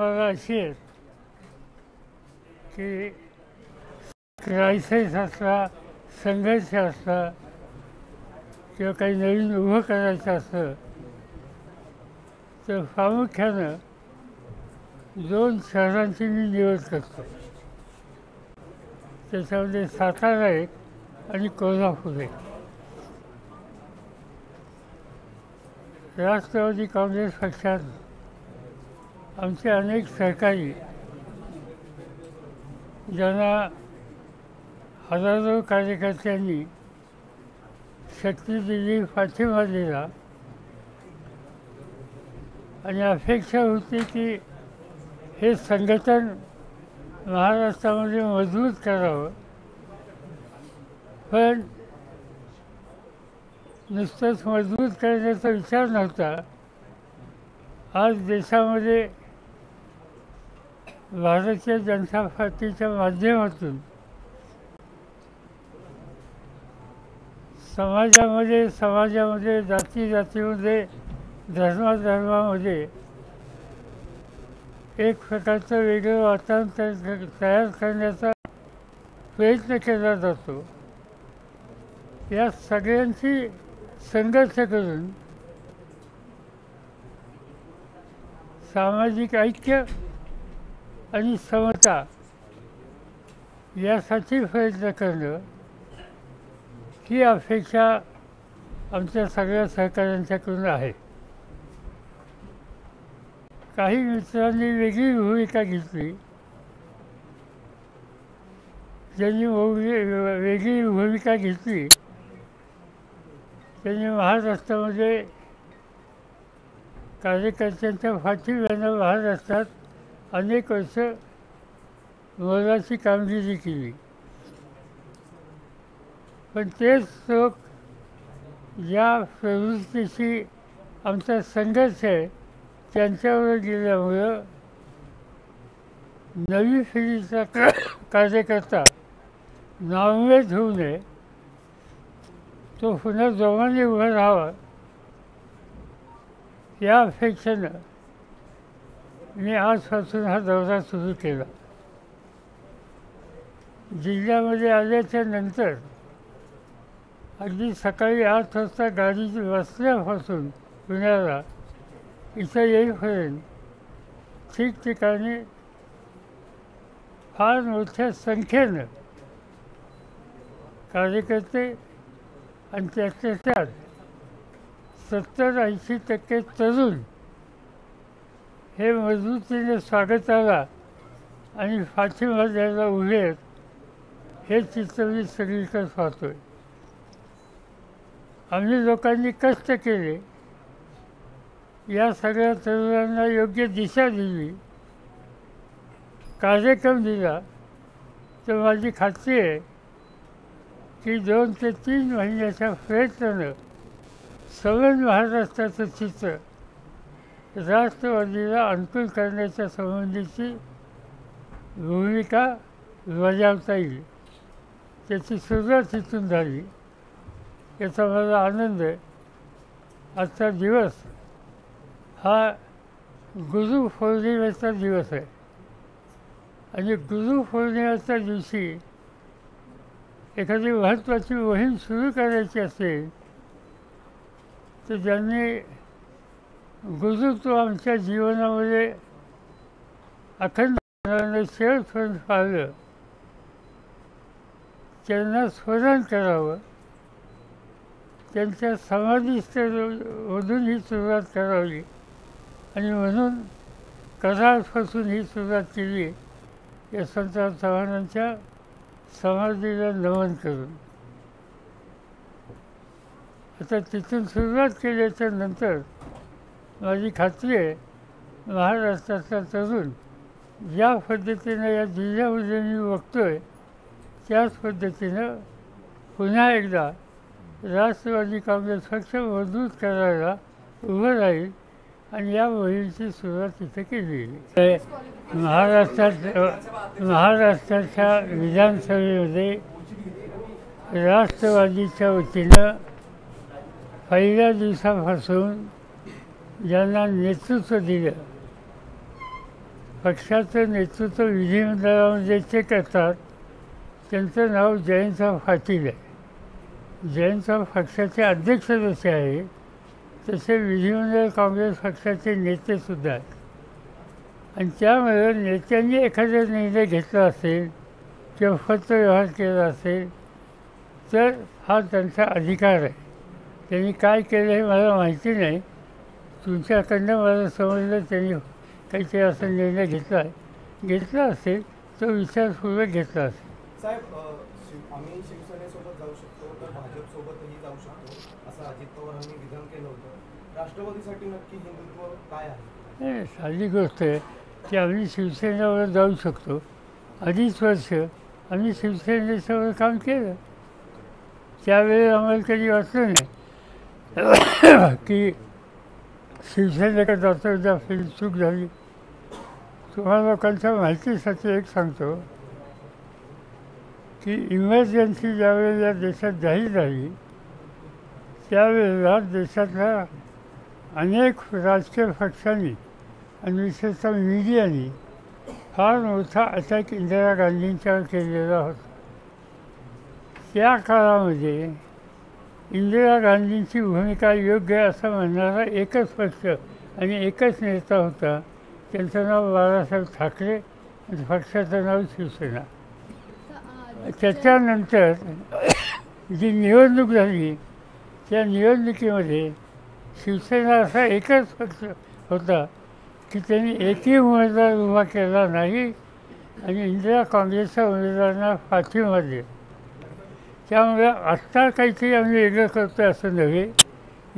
मला अशी आहेत की क्रायसिस असला संघर्ष असला किंवा काही नवीन उभं करायचं असलं तर प्रामुख्यानं दोन शहरांची मी निवड करतो त्याच्यामध्ये सातारा एक आणि कोल्हापूर एक राष्ट्रवादी काँग्रेस पक्षात आमचे अनेक सहकारी ज्यांना हजारो कार्यकर्त्यांनी शक्ती दिली पाठिंबा दिला. आणि अपेक्षा होती की हे संघटन महाराष्ट्रामध्ये मजबूत करावं. पण नुसतंच मजबूत करण्याचा विचार नव्हता. आज देशामध्ये भारतीय जनता पार्टीच्या माध्यमातून समाजामध्ये समाजामध्ये जाती जातीमध्ये धर्माधर्मामध्ये एक प्रकारचं वेगळं वातावरण तयार तयार करण्याचा प्रयत्न केला जातो. या सगळ्यांची संघर्ष करून सामाजिक ऐक्य आणि समता यासाठी प्रयत्न करणं ही अपेक्षा आमच्या सगळ्या सहकाऱ्यांच्याकडून आहे. काही मित्रांनी वेगळी भूमिका घेतली. ज्यांनी वेगळी भूमिका घेतली. त्यांनी महाराष्ट्रामध्ये कार्यकर्त्यांच्या पाठिंब्यानं महाराष्ट्रात अनेक वर्ष मोलाची कामगिरी केली. पण तेच लोक ज्या प्रवृत्तीशी आमचा संघर्ष आहे त्यांच्यावर गेल्यामुळं नवी पिढीचा कार्यकर्ता नॉनव्हेज होऊ नये. तो पुन्हा जोमाने उभा राहावा. या अपेक्षेनं मी आजपासून हा दौरा सुरू केला. जिल्ह्यामध्ये आल्याच्यानंतर अगदी सकाळी आठ वाजता गाडी वाचल्यापासून पुण्याला इथं येईपर्यंत ठिकठिकाणी फार मोठ्या संख्येनं कार्यकर्ते आणि त्याच्या त्यात सत्तर ऐंशी टक्के तरुण हे मजबूतीने स्वागताला आणि पाठिंबा द्यायला उभे आहेत हे चित्र मी सगळीकडे पाहतोय. आम्ही लोकांनी कष्ट केले. या सगळ्या तरुणांना योग्य दिशा दिली. कार्यक्रम दिला. तर माझी खात्री आहे की दोन ते तीन महिन्याच्या प्रयत्नानं सवन महाराष्ट्राचं चित्र राष्ट्रवादीला अनुकूल करण्याच्या संबंधीची भूमिका बजावता येईल. त्याची सुरुवात इथून झाली. याचा मला आनंद आहे. आजचा दिवस हा गुरु पौर्णिमेचा दिवस आहे. आणि गुरु पौर्णिमेच्या दिवशी एखादी महत्त्वाची मोहीम सुरू करायची असेल तर ज्यांनी गुरुत्व आमच्या जीवनामध्ये अखंड शेवटपर्यंत पाहिलं. त्यांना स्मरण करावं. त्यांच्या समाधीस्थमधून ही सुरुवात करावी. आणि म्हणून कराडपासून ही सुरुवात केली. यशवंतराव चव्हाणांच्या समाधीला नमन करून. आता तिथून सुरुवात केल्याच्यानंतर माझी खात्री आहे महाराष्ट्रातला तरुण ज्या पद्धतीनं या जिल्ह्यामध्ये मी बघतोय त्याच पद्धतीनं पुन्हा एकदा राष्ट्रवादी काँग्रेस पक्ष मजबूत करायला उभं राहील आणि या मोहिमेची सुरुवात इथं केली. महाराष्ट्रात महाराष्ट्राच्या विधानसभेमध्ये राष्ट्रवादीच्या वतीनं पहिल्या दिवसापासून ज्यांना नेतृत्व दिलं. पक्षाचं नेतृत्व विधिमंडळामध्ये ते करतात त्यांचं नाव जयंतराव पाटील आहे. जयंतराव पक्षाचे अध्यक्ष जसे आहे तसे विधिमंडळ काँग्रेस पक्षाचे नेतेसुद्धा आहेत. आणि त्यामुळे नेत्यांनी एखादा निर्णय घेतला असेल किंवा पत्रव्यवहार केला असेल तर हा त्यांचा अधिकार आहे. त्यांनी काय केलं हे मला माहिती नाही तुमच्याकडनं मला समजलं त्यांनी काहीतरी असा निर्णय घेतला आहे. घेतला असेल तो विचारपूर्वक घेतला असेल. साहेब अ, शिव- आम्ही शिवसेनेसोबत जाऊ शकतो तर भाजपसोबतही जाऊ शकतो असं अजित पवारांनी विधान केलं होतं. राष्ट्रवादीसाठी नक्की हिंदुत्व काय आहे? नाही, साधी गोष्ट आहे की आम्ही शिवसेनेवर जाऊ शकतो. अडीच वर्ष आम्ही शिवसेनेसोबत काम केलं. त्यावेळी आम्हाला कधी वाटलं नाही की शिवसेनेकडे जाता जास्त चूक झाली. तुम्हाला लोकांच्या माहितीसाठी एक सांगतो. की इमर्जन्सी ज्यावेळेला या देशात जाहीर झाली त्यावेळेला देशातल्या अनेक राजकीय पक्षांनी आणि विशेषतः मीडियानी फार मोठा अटॅक इंदिरा गांधींच्यावर केलेला होता. त्या काळामध्ये इंदिरा गांधींची भूमिका योग्य असं म्हणणारा एकच पक्ष आणि एकच नेता होता. त्यांचं नाव बाळासाहेब ठाकरे आणि पक्षाचं नाव शिवसेना. त्याच्यानंतर जी निवडणूक झाली त्या निवडणुकीमध्ये शिवसेना असा एकच पक्ष होता की त्यांनी एकही उमेदवार उभा केला नाही आणि इंदिरा काँग्रेसच्या उमेदवारांना पाठिंबा दिला. त्यामुळे आत्ता काहीतरी आम्ही वेगळं करतो असं नव्हे.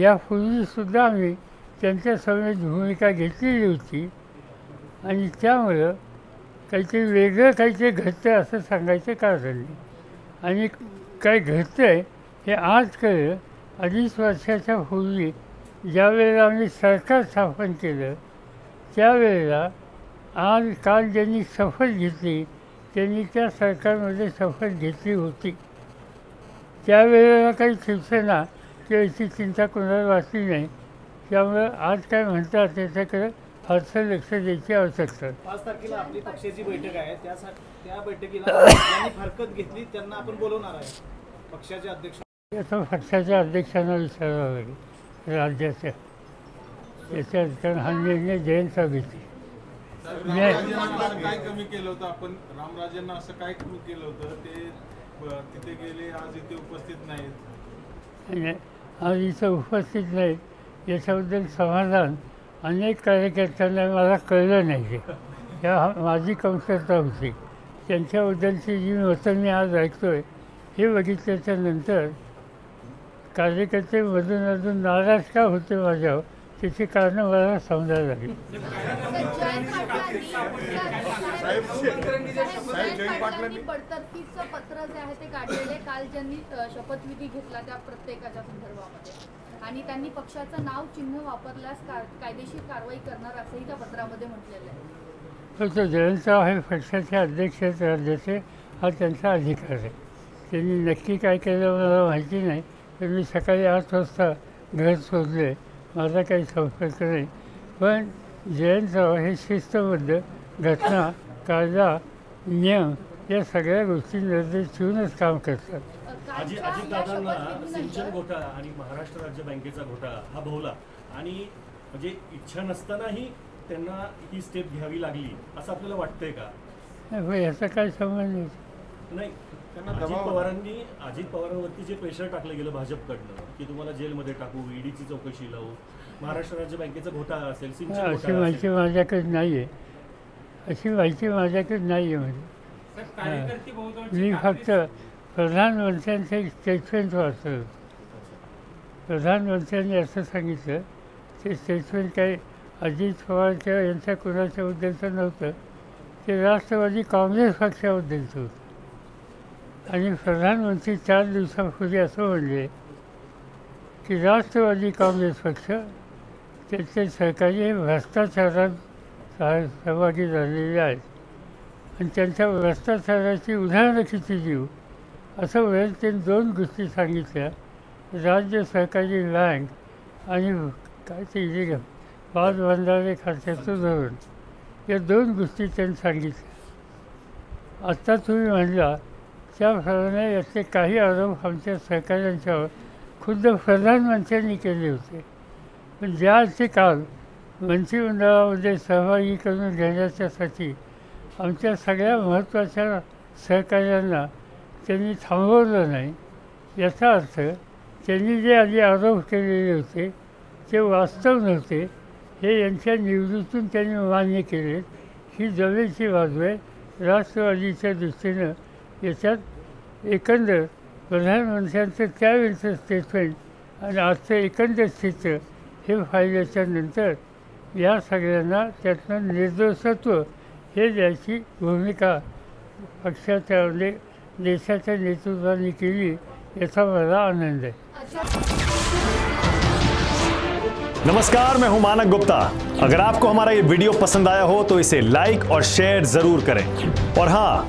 यापूर्वीसुद्धा आम्ही त्यांच्यासमोर भूमिका घेतलेली होती. आणि त्यामुळं काहीतरी वेगळं काहीतरी घडतं आहे असं सांगायचं कारण नाही. आणि काय घडतं आहे हे आज कळलं. अडीच वर्षाच्या पूर्वी ज्यावेळेला आम्ही सरकार स्थापन केलं त्यावेळेला आज काल ज्यांनी शपथ घेतली त्यांनी त्या सरकारमध्ये शपथ घेतली होती. त्यावेळेला काही शिवसेना किंवा याची चिंता कोणाला वाटली नाही. त्यामुळं आज काय म्हणतात त्याच्याकडे फारसं लक्ष द्यायची आवश्यकता नाही. पाच तारखेला आपली पक्षाची बैठक आहे. त्यासाठी त्या बैठकीला ज्यांनी हरकत घेतली त्यांना आपण बोलवणार आहे. पक्षाचे अध्यक्ष आता पक्षाच्या अध्यक्षांना विचारावं लागेल. राज्याच्या याच्या कारण हा निर्णय जयंतचा घेतली काय कमी केलं होतं? आपण रामराजेंना असं काय कमी केलं होतं? ते तिथे गेले आज इथे उपस्थित नाहीत. आज इथं उपस्थित नाही याच्याबद्दल समाधान अनेक कार्यकर्त्यांना मला कळलं नाही. या माझी कमतरता होती. त्यांच्याबद्दलची जी मतं मी आज ऐकतोय हे बघितल्याच्या नंतर कार्यकर्ते मधून अजून नाराज का होते माझ्यावर? त्याची कारणं मला समजायला लागली. बडतर्फीचं पत्र जे आहे ते काढलेले काल ज्यांनी शपथविधी घेतला त्या प्रत्येकाच्या संदर्भामध्ये. आणि त्यांनी पक्षाचं नाव चिन्ह वापरल्यास का- कायदेशीर कारवाई करणार असंही त्या पत्रामध्ये म्हटलेलं आहे. पण तो जयंतराव हे पक्षाचे अध्यक्ष राज्याचे हा त्यांचा अधिकार आहे. त्यांनी नक्की काय केलं मला माहिती नाही. तर मी सकाळी आठ वाजता घर सोडले. माझा काही संपर्क नाही. पण जयंतराव हे शिस्तबद्ध घटना कायदा नियम या सगळ्या गोष्टी निर्देश ठेवूनच काम करतात. अजितदादांना सिंचन घोटाळा आणि महाराष्ट्र राज्य बँकेचा घोटाळा हा भोवला आणि म्हणजे इच्छा नसतानाही त्यांना ही स्टेप घ्यावी लागली असं आपल्याला वाटतंय का? नाही, पण याचा काय संबंध नाही नाही त्यांना अजित दबाव- पवारांनी अजित पवारांवरती जे प्रेशर टाकलं गेलं भाजपकडनं की तुम्हाला जेलमध्ये टाकू ईडीची चौकशी लावू महाराष्ट्र राज्य बँकेचा घोटाळा असेल सिंचन अशी माहिती माझ्याकडे नाही आहे अशी माहिती माझ्याकडे नाही आहे म्हणजे मी फक्त प्रधानमंत्र्यांचं एक स्टेटमेंट वाचलं होतं. प्रधानमंत्र्यांनी असं सांगितलं ते स्टेटमेंट काही अजित पवार किंवा यांच्या कुणाच्याबद्दलचं नव्हतं ते राष्ट्रवादी काँग्रेस पक्षाबद्दलचं होतं. आणि प्रधानमंत्री चार दिवसापूर्वी असं म्हणले की राष्ट्रवादी काँग्रेस पक्ष त्याचे सहकारी हे भ्रष्टाचारात सह- सहभागी झालेले आहेत. आणि त्यांच्या भ्रष्टाचाराची उदाहरणं किती देऊ? असं वेळेस त्यांनी दोन गोष्टी सांगितल्या. राज्य सहकारी बँक आणि काय ते जे पाच बंधारे खात्याचं धोरण या दोन गोष्टी त्यांनी सांगितल्या. आत्ता तुम्ही म्हणला त्याप्रमाणे याचे काही आरोप आमच्या सहकाऱ्यांच्यावर खुद्द प्रधानमंत्र्यांनी केले होते. पण ज्या अर्थी काल मंत्रिमंडळामध्ये सहभागी करून घेण्याच्यासाठी आमच्या सगळ्या महत्त्वाच्या सहकार्यांना त्यांनी थांबवलं नाही याचा अर्थ त्यांनी जे आधी आरोप केलेले होते ते वास्तव नव्हते हे यांच्या निवडीतून त्यांनी मान्य केले. ही जमेची बाजू आहे. राष्ट्रवादीच्या दृष्टीनं याच्यात एकंदर प्रधानमंत्र्यांचं त्यावेळेचं स्टेटमेंट आणि आजचं एकंदर चित्र हे पाहिल्याच्या नंतर त्यातनं निर्दोषत्व हे द्यायची भूमिका पक्षाच्या म्हणजे देशाच्या नेतृत्वाने केली, याचा मला आनंद आहे. नमस्कार, मैं हूँ मानक गुप्ता। अगर आपको हमारा ये वीडियो पसंद आया हो तो इसे लाइक और शेयर ज़रूर करें। और हाँ